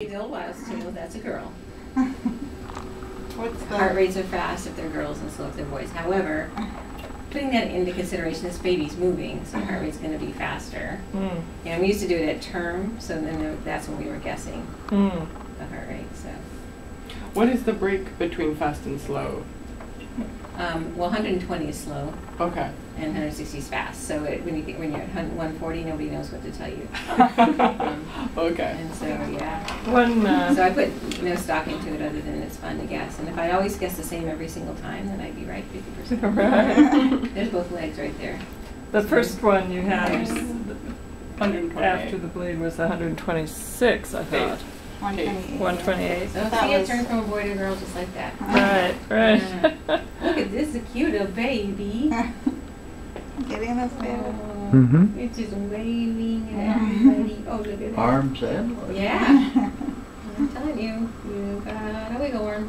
The old wives' tale, that's a girl. What's the? Heart rates are fast if they're girls and slow if they're boys. However, putting that into consideration, this baby's moving, so heart rate's going to be faster. Mm. And we used to do it at term, so then that's when we were guessing Mm. the heart rate. So, What is the break between fast and slow? um, well, 120 is slow Okay. and 160 is fast. So it, when you get, when you're at 140, nobody knows what to tell you. Um, okay. And so, yeah. One, So I uh, put no stock into it other than it's fun to guess. And if I always guess the same every single time, then I'd be right 50%. Right. There's both legs right there. the first one you had There's- 128. after the bleed was 126, I thought. One twenty-eight. 128. So That see, it was- turned from a boy to a girl just like that. Right, right. Uh, Look at this, a cute little baby. Getting us there. Oh, Mhm. It's just waving at everybody. Look at that. Arms and legs. Yeah. I'm telling you, you got a wiggle worm.